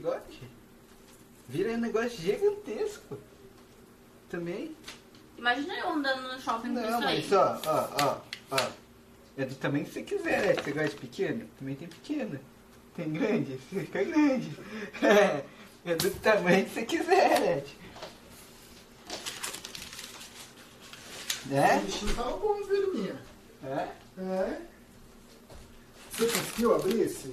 bigode. Vira um negócio gigantesco. Também. Imagina eu andando no shopping com Não, isso aí. mas ó, ó, ó, ó. É do tamanho que você quiser, né? Você gosta de pequeno? Também tem pequeno. Tem grande? Fica grande. É, do tamanho que você quiser, né? Né? É? bichinho tava bom, Verminha. É? É. Você conseguiu abrir esse?